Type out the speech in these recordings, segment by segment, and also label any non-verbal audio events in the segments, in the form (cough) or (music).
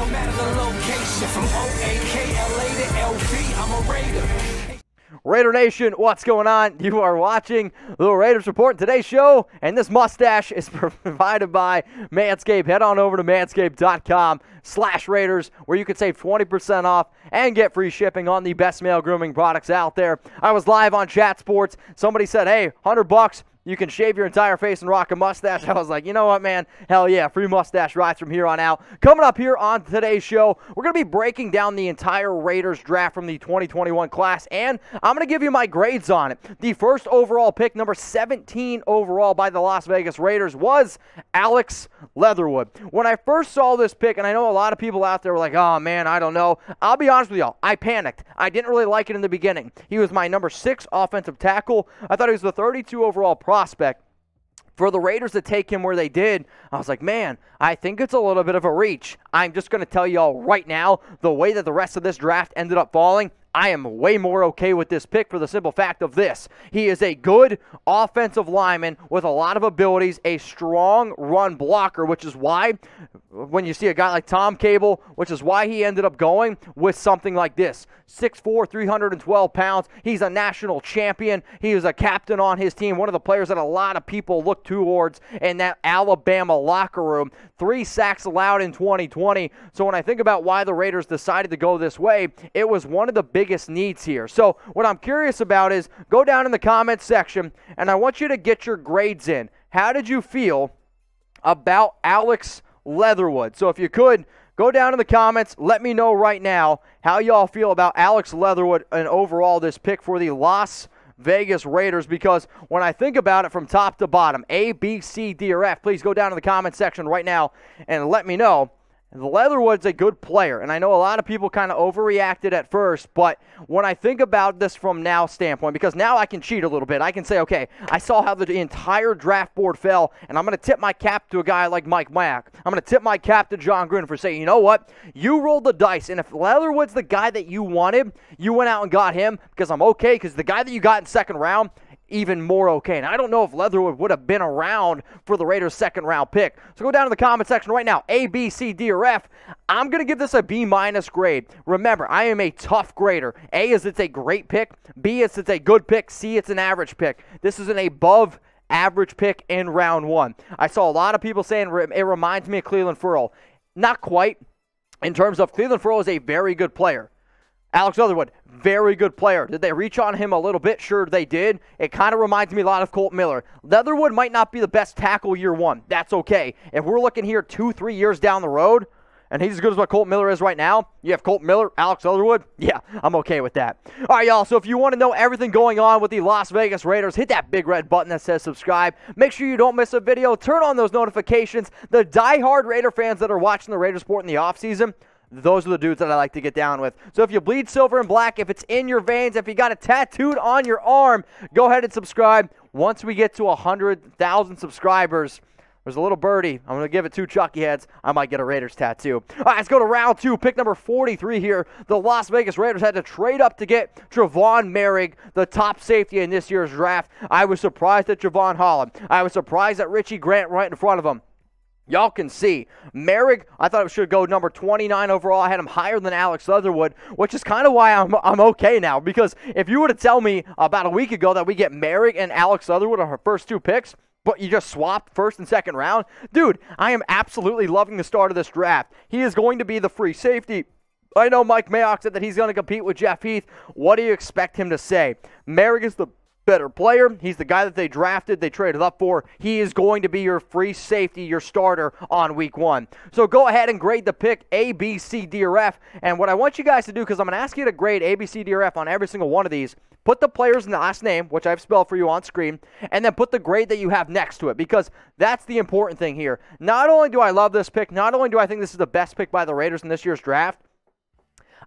no matter the location. From O-A-K-L-A to L-V, I'm a Raider. Raider Nation, what's going on? You are watching the Raiders Report. Today's show, and this mustache is (laughs) provided by Manscaped. Head on over to manscaped.com slash Raiders, where you can save 20% off and get free shipping on the best male grooming products out there. I was live on Chat Sports. Somebody said, hey, 100 bucks, you can shave your entire face and rock a mustache. (laughs) I was like, you know what, man? Hell yeah, free mustache rides from here on out. Coming up here on today's show, we're going to be breaking down the entire Raiders draft from the 2021 class, and I'm going to give you my grades on it. The first overall pick, number 17 overall by the Las Vegas Raiders, was Alex Leatherwood. When I first saw this pick, and I know a lot of people out there were like, oh man, I don't know. I'll be honest with y'all, I panicked. I didn't really like it in the beginning. He was my number six offensive tackle. I thought he was the 32 overall prospect for the Raiders to take him where they did, I was like, man, I think it's a little bit of a reach. I'm just going to tell y'all right now the way that the rest of this draft ended up falling. I am way more okay with this pick for the simple fact of this. He is a good offensive lineman with a lot of abilities, a strong run blocker, which is why when you see a guy like Tom Cable, which is why he ended up going with something like this 6'4, 312 pounds. He's a national champion. He is a captain on his team, one of the players that a lot of people look towards in that Alabama locker room. Three sacks allowed in 2020. So when I think about why the Raiders decided to go this way, it was one of the biggest needs here. So what I'm curious about is go down in the comments section and I want you to get your grades in. How did you feel about Alex Leatherwood? So if you could, go down in the comments. Let me know right now how y'all feel about Alex Leatherwood and overall this pick for the Las Vegas Raiders because when I think about it from top to bottom, A, B, C, D, or F, please go down in the comment section right now and let me know Leatherwood's a good player, and I know a lot of people kind of overreacted at first, but when I think about this from now standpoint, because now I can cheat a little bit, I can say, okay, I saw how the entire draft board fell, and I'm going to tip my cap to a guy like Mike Mayock. I'm going to tip my cap to Jon Gruden for saying, you know what, you rolled the dice, and if Leatherwood's the guy that you wanted, you went out and got him because I'm okay, because the guy that you got in second round, even more okay. And I don't know if Leatherwood would have been around for the Raiders' second round pick. So go down to the comment section right now. A, B, C, D, or F. I'm going to give this a B minus grade. Remember, I am a tough grader. A is it's a great pick. B is it's a good pick. C it's an average pick. This is an above average pick in round one. I saw a lot of people saying it reminds me of Clelin Ferrell. Not quite. In terms of Clelin Ferrell is a very good player. Alex Leatherwood, very good player. Did they reach on him a little bit? Sure, they did. It kind of reminds me a lot of Colt Miller. Leatherwood might not be the best tackle year one. That's okay. If we're looking here two, three years down the road, and he's as good as what Colt Miller is right now. You have Colt Miller, Alex Leatherwood. (laughs) Yeah, I'm okay with that. All right, y'all. So if you want to know everything going on with the Las Vegas Raiders, hit that big red button that says subscribe. Make sure you don't miss a video. Turn on those notifications. The die-hard Raider fans that are watching the Raiders sport in the offseason, those are the dudes that I like to get down with. So if you bleed silver and black, if it's in your veins, if you got it tattooed on your arm, go ahead and subscribe. Once we get to 100,000 subscribers, there's a little birdie. I'm going to give it two Chucky heads. I might get a Raiders tattoo. All right, let's go to round two. Pick number 43 here. The Las Vegas Raiders had to trade up to get Trevon Moehrig, the top safety in this year's draft. I was surprised at Jevon Holland. I was surprised at Richie Grant right in front of him. Y'all can see. Moehrig, I thought it should go number 29 overall. I had him higher than Alex Leatherwood, which is kind of why I'm, I'm okay now. Because if you were to tell me about a week ago that we get Moehrig and Alex Leatherwood on our first two picks, but you just swapped first and second round, dude, I am absolutely loving the start of this draft. He is going to be the free safety. I know Mike Mayock said that he's going to compete with Jeff Heath. What do you expect him to say? Moehrig is the better player. He's the guy that they drafted, they traded up for. He is going to be your free safety, your starter on week one. So go ahead and grade the pick A, B, C, D, or F. And what I want you guys to do, because I'm going to ask you to grade A, B, C, D, or F on every single one of these, put the player's in the last name, which I've spelled for you on screen, and then put the grade that you have next to it, because that's the important thing here. Not only do I love this pick, not only do I think this is the best pick by the Raiders in this year's draft,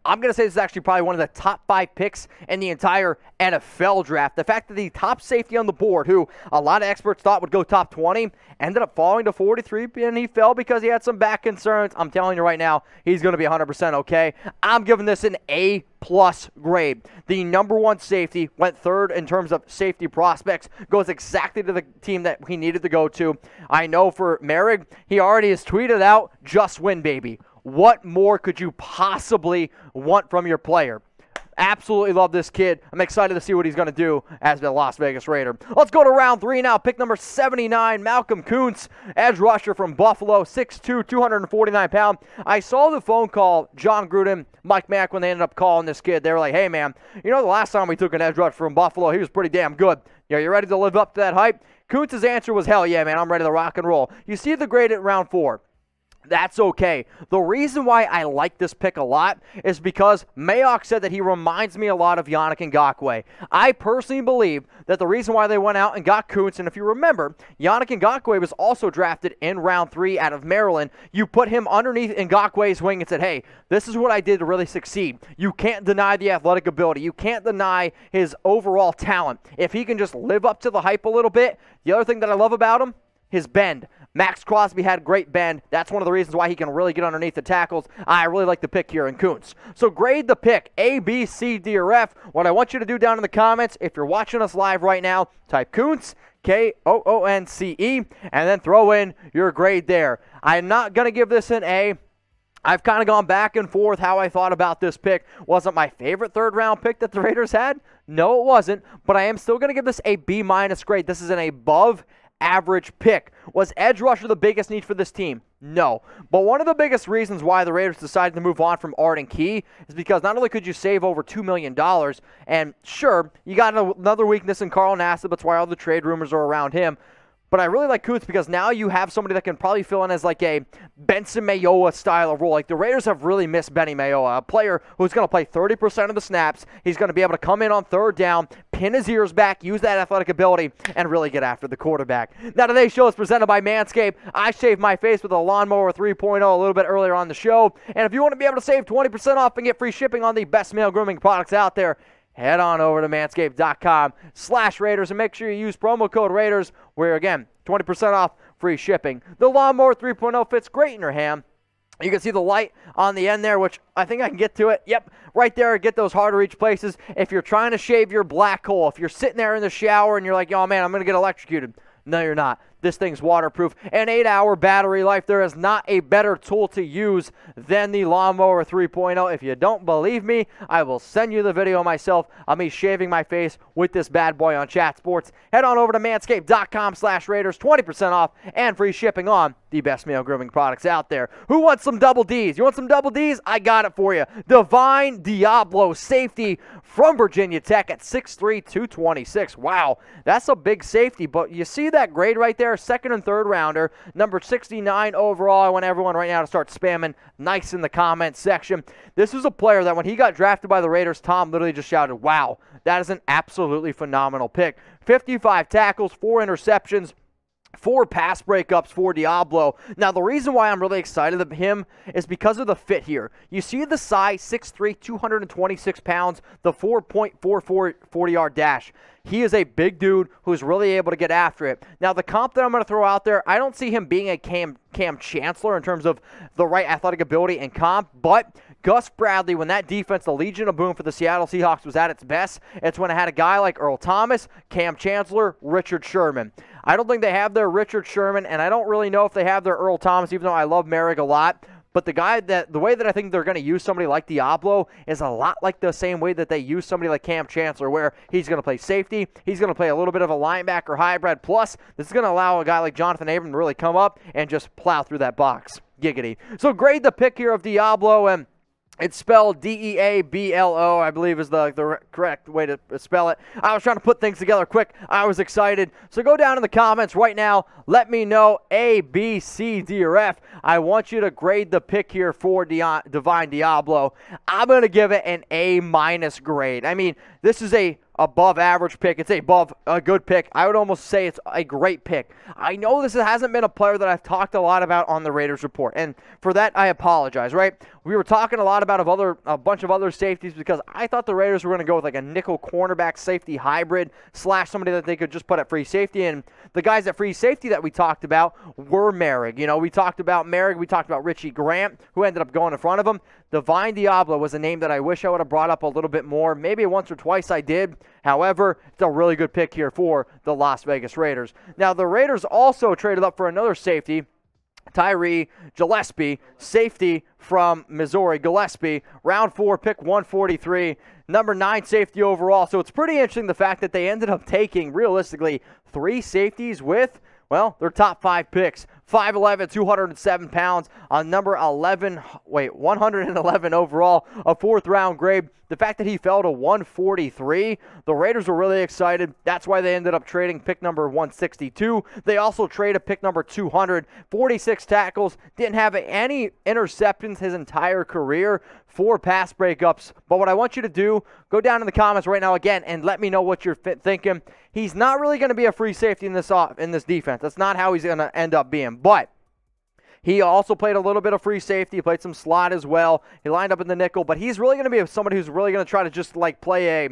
I'm going to say this is actually probably one of the top five picks in the entire NFL draft. The fact that the top safety on the board, who a lot of experts thought would go top 20, ended up falling to 43, and he fell because he had some back concerns. I'm telling you right now, he's going to be 100% okay. I'm giving this an A plus grade. The number one safety went third in terms of safety prospects, goes exactly to the team that he needed to go to. I know for Moehrig, he already has tweeted out, just win, baby What more could you possibly want from your player? Absolutely love this kid. I'm excited to see what he's going to do as the Las Vegas Raider. Let's go to round three now. Pick number 79, Malcolm Koonce, edge rusher from Buffalo, 6'2", 249 pound. I saw the phone call, Jon Gruden, Mike Mayock, when they ended up calling this kid. They were like, hey, man, you know the last time we took an edge rusher from Buffalo, he was pretty damn good. You know, you ready to live up to that hype? Koonce's answer was, hell yeah, man, I'm ready to rock and roll. You see the grade at round four. That's okay. The reason why I like this pick a lot is because Mayock said that he reminds me a lot of Yannick Ngakoue. I personally believe that the reason why they went out and got Koonce, and if you remember, Yannick Ngakoue was also drafted in round three out of Maryland. You put him underneath Ngakoue's wing and said, hey, this is what I did to really succeed. You can't deny the athletic ability. You can't deny his overall talent. If he can just live up to the hype a little bit, the other thing that I love about him, his bend. Maxx Crosby had great bend. That's one of the reasons why he can really get underneath the tackles. I really like the pick here in Koonce. So grade the pick A, B, C, D, or F. What I want you to do down in the comments, if you're watching us live right now, type Koonce, K O O N C E, and then throw in your grade there. I'm not going to give this an A. I've kind of gone back and forth how I thought about this pick. Wasn't my favorite third round pick that the Raiders had? No, it wasn't. But I am still going to give this a B minus grade. This is an above average pick. Was edge rusher the biggest need for this team? No. But one of the biggest reasons why the Raiders decided to move on from Arden Key is because not only could you save over $2 million, and sure, you got another weakness in Carl Nassib, that's why all the trade rumors are around him. But I really like Koonce because now you have somebody that can probably fill in as like a Benson Mayowa style of role. Like the Raiders have really missed Benny Mayowa, a player who's going to play 30% of the snaps. He's going to be able to come in on third down, pin his ears back, use that athletic ability, and really get after the quarterback. Now today's show is presented by Manscaped. I shaved my face with a lawnmower 3.0 a little bit earlier on the show. And if you want to be able to save 20% off and get free shipping on the best male grooming products out there, head on over to manscaped.com slash Raiders and make sure you use promo code Raiders where, again, 20% off free shipping. The Lawnmower 3.0 fits great in your hand. You can see the light on the end there, which I think I can get to it. Yep, right there, get those hard to reach places. If you're trying to shave your black hole, if you're sitting there in the shower and you're like, oh man, I'm going to get electrocuted. No, you're not. This thing's waterproof. An 8 hour battery life. There is not a better tool to use than the Lawnmower 3.0. If you don't believe me, I will send you the video myself of me shaving my face with this bad boy on Chat Sports. Head on over to manscaped.com slash Raiders. 20% off and free shipping on the best male grooming products out there. Who wants some double D's? You want some double D's? I got it for you. Divine Deablo safety from Virginia Tech at 6'3", 226. Wow, that's a big safety, but you see that grade right there? Second and third rounder, number 69 overall. I want everyone right now to start spamming nice in the comments section. This is a player that when he got drafted by the Raiders, Tom literally just shouted, wow, that is an absolutely phenomenal pick. 55 tackles, four interceptions, four pass breakups for Deablo. Now, the reason why I'm really excited about him is because of the fit here. You see the size, 6'3", 226 pounds, the 4.44 40-yard dash. He is a big dude who's really able to get after it. Now, the comp that I'm going to throw out there, I don't see him being a Kam, Kam Chancellor in terms of the right athletic ability and comp, but Gus Bradley, when that defense, the Legion of Boom for the Seattle Seahawks, was at its best, it's when it had a guy like Earl Thomas, Kam Chancellor, Richard Sherman. I don't think they have their Richard Sherman, and I don't really know if they have their Earl Thomas, even though I love Moehrig a lot. But the guy that the way that I think they're going to use somebody like Deablo is a lot like the same way that they use somebody like Kam Chancellor, where he's going to play safety, he's going to play a little bit of a linebacker hybrid. Plus, this is going to allow a guy like Johnathan Abram to really come up and just plow through that box. Giggity. So grade the pick here of Deablo and it's spelled D E A B L O, I believe is the, the correct way to spell it. I was trying to put things together quick. I was excited. So go down in the comments right now. Let me know A, B, C, D, or F. I want you to grade the pick here for Divine Deablo. I'm going to give it an A minus grade. I mean, this is a above average pick. It's a above a good pick. I would almost say it's a great pick. I know this hasn't been a player that I've talked a lot about on the Raiders report, and for that I apologize. Right? We were talking a lot about a other a bunch of other safeties because I thought the Raiders were going to go with like a nickel cornerback safety hybrid slash somebody that they could just put at free safety. And the guys at free safety that we talked about were Moehrig. You know, we talked about Moehrig. We talked about Richie Grant, who ended up going in front of him. Divine Deablo was a name that I wish I would have brought up a little bit more. Maybe once or twice I did. However, it's a really good pick here for the Las Vegas Raiders. Now, the Raiders also traded up for another safety Tyree Gillespie, safety from Missouri. Gillespie, round four, pick 143, number nine safety overall. So it's pretty interesting the fact that they ended up taking, realistically, three safeties with, well, their top five picks. 5'11, 207 pounds on number 11, wait, 111 overall, a fourth round grade. The fact that he fell to 143, the Raiders were really excited. That's why they ended up trading pick number 162. They also traded pick number 200, 46 tackles, didn't have any interceptions his entire career, four pass breakups. But what I want you to do, go down in the comments right now again and let me know what you're thinking. He's not really going to be a free safety in this off, in this defense. That's not how he's going to end up being. But he also played a little bit of free safety. Played some slot as well. He lined up in the nickel, but he's really going to be somebody who's really going to try to just like play a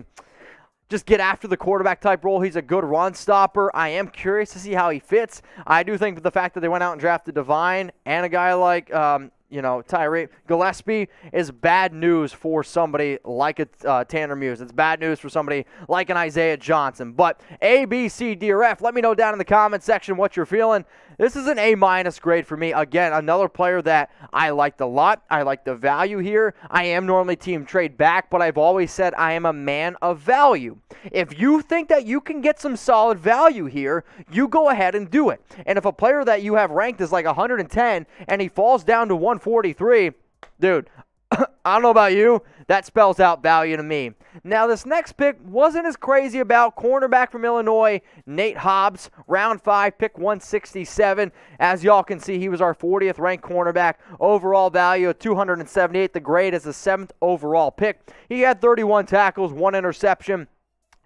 just get after the quarterback type role. He's a good run stopper. I am curious to see how he fits. I do think that the fact that they went out and drafted Divine and a guy like um, you know, Tyree Gillespie is bad news for somebody like a uh, Tanner Muse. It's bad news for somebody like an Isaiah Johnson. But A, B, C, D, or F, let me know down in the comment section what you're feeling. This is an A minus grade for me. Again, another player that I liked a lot. I like the value here. I am normally team trade back, but I've always said I am a man of value. If you think that you can get some solid value here, you go ahead and do it. And if a player that you have ranked is like 110 and he falls down to 143, dude, (coughs) I don't know about you. That spells out value to me. Now, this next pick wasn't as crazy about. Cornerback from Illinois, Nate Hobbs, round five, pick 167. As y'all can see, he was our 40th ranked cornerback. Overall value of 278. The grade is the seventh overall pick. He had 31 tackles, one interception,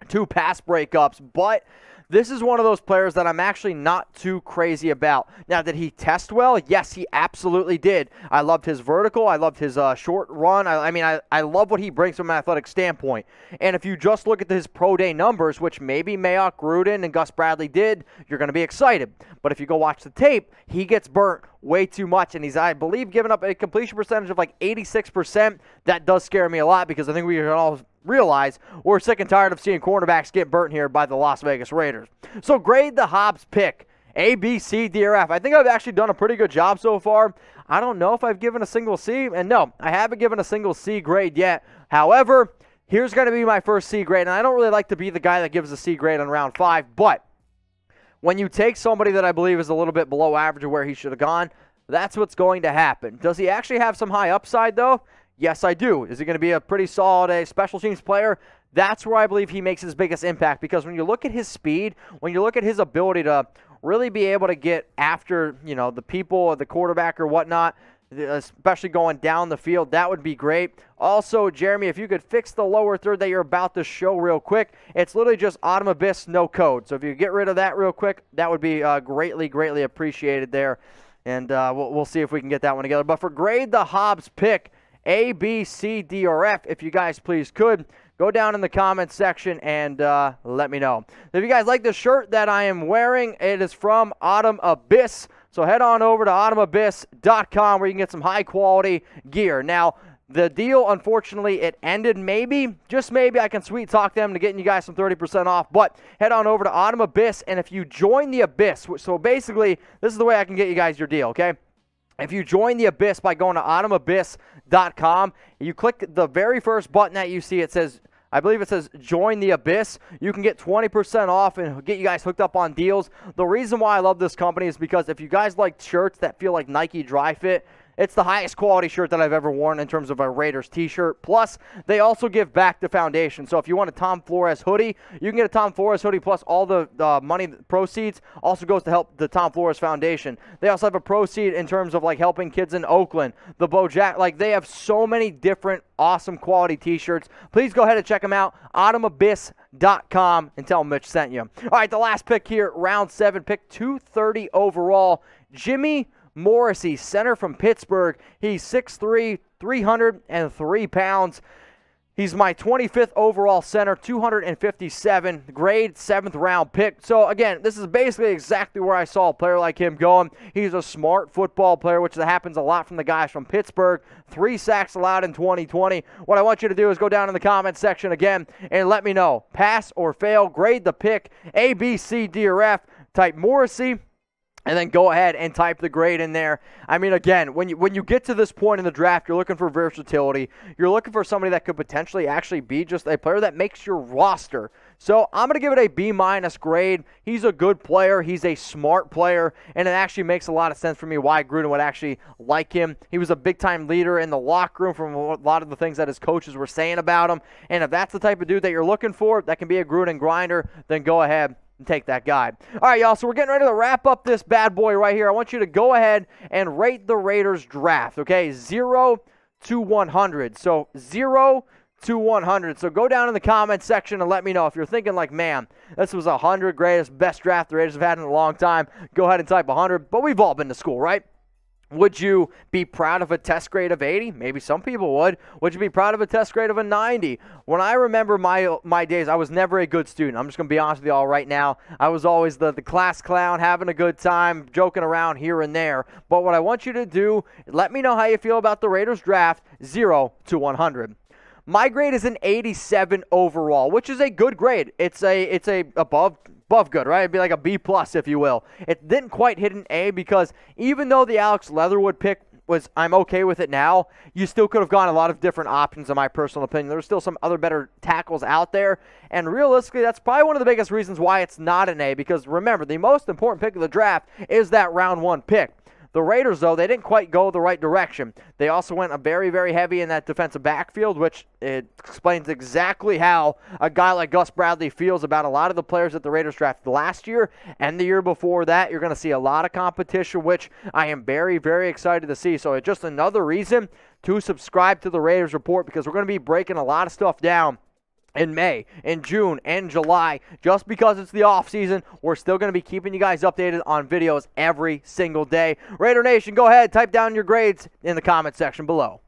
two pass breakups, but this is one of those players that I'm actually not too crazy about. Now, did he test well? Yes, he absolutely did. I loved his vertical. I loved his uh, short run. I, I mean, I, I love what he brings from an athletic standpoint. And if you just look at his pro day numbers, which maybe Mayock Gruden and Gus Bradley did, you're going to be excited. But if you go watch the tape, he gets burnt way too much, and he's, I believe, giving up a completion percentage of like 86%. That does scare me a lot because I think we can all realize we're sick and tired of seeing cornerbacks get burnt here by the Las Vegas Raiders. So grade the Hobbs pick. A, B, C, D, or F. I think I've actually done a pretty good job so far. I don't know if I've given a single C, and no, I haven't given a single C grade yet. However, here's going to be my first C grade, and I don't really like to be the guy that gives a C grade on round five, but when you take somebody that I believe is a little bit below average of where he should have gone, that's what's going to happen. Does he actually have some high upside, though? Yes, I do. Is he going to be a pretty solid a special teams player? That's where I believe he makes his biggest impact because when you look at his speed, when you look at his ability to really be able to get after, you know, the people or the quarterback or whatnot, especially going down the field, that would be great. Also, Jeremy, if you could fix the lower third that you're about to show real quick, it's literally just Autumn Abyss, no code. So if you get rid of that real quick, that would be uh, greatly, greatly appreciated there. And uh, we'll, we'll see if we can get that one together. But for grade the Hobbs pick, a, B, C, D, or F, if you guys please could. Go down in the comments section and uh, let me know. If you guys like the shirt that I am wearing, it is from Autumn Abyss. So head on over to autumnabyss.com where you can get some high quality gear. Now, the deal, unfortunately, it ended. Maybe, just maybe, I can sweet talk them to getting you guys some 30% off. But head on over to Autumn Abyss, and if you join the Abyss, so basically, this is the way I can get you guys your deal, okay? If you join the Abyss by going to autumnabyss.com, you click the very first button that you see, it says, I believe it says join the Abyss. You can get 20% off and get you guys hooked up on deals. The reason why I love this company is because if you guys like shirts that feel like Nike Dri-FIT, it's the highest quality shirt that I've ever worn in terms of a Raiders t-shirt. Plus, they also give back to foundation. So if you want a Tom Flores hoodie, you can get a Tom Flores hoodie plus all the uh, money proceeds also goes to help the Tom Flores Foundation. They also have a proceed in terms of like helping kids in Oakland, the Bojack. Like they have so many different awesome quality t-shirts. Please go ahead and check them out. AutumnAbyss.com and tell them Mitch sent you. All right, the last pick here, round seven, pick 230 overall. Jimmy Morrissey, center from Pittsburgh. He's 6'3, 303 pounds. He's my 25th overall center, 257 grade, seventh round pick. So again, this is basically exactly where I saw a player like him going. He's a smart football player, which happens a lot from the guys from Pittsburgh. Three sacks allowed in 2020. What I want you to do is go down in the comments section again and let me know, pass or fail, grade the pick, A, B, C, D, or F. Type Morrissey and then go ahead and type the grade in there. I mean, again, when you when you get to this point in the draft, you're looking for versatility. You're looking for somebody that could potentially actually be just a player that makes your roster. So I'm gonna give it a B minus grade. He's a good player. He's a smart player, and it actually makes a lot of sense for me why Gruden would actually like him. He was a big time leader in the locker room from a lot of the things that his coaches were saying about him. And if that's the type of dude that you're looking for, that can be a Gruden grinder, then go ahead and take that guy. All right, y'all. So we're getting ready to wrap up this bad boy right here. I want you to go ahead and rate the Raiders draft. Okay, zero to 100. So zero to 100. So go down in the comments section and let me know if you're thinking like, man, this was a 100 greatest best draft the Raiders have had in a long time. Go ahead and type 100. But we've all been to school, right? Would you be proud of a test grade of 80? Maybe some people would. Would you be proud of a test grade of a 90? When I remember my my days, I was never a good student. I'm just going to be honest with you all right now. I was always the, the class clown, having a good time, joking around here and there. But what I want you to do, let me know how you feel about the Raiders draft 0 to 100. My grade is an 87 overall, which is a good grade. It's a it's a above above good, right? It'd be like a B plus, if you will. It didn't quite hit an A because even though the Alex Leatherwood pick was I'm okay with it now. You still could have gone a lot of different options, in my personal opinion. There's still some other better tackles out there, and realistically, that's probably one of the biggest reasons why it's not an A. Because remember, the most important pick of the draft is that round one pick. The Raiders, though, they didn't quite go the right direction. They also went a very, very heavy in that defensive backfield, which explains exactly how a guy like Gus Bradley feels about a lot of the players that the Raiders drafted last year and the year before that. You're going to see a lot of competition, which I am very, very excited to see. So it's just another reason to subscribe to the Raiders Report because we're going to be breaking a lot of stuff down in May, in June, and July. Just because it's the off season, we're still going to be keeping you guys updated on videos every single day. Raider Nation, go ahead, type down your grades in the comment section below.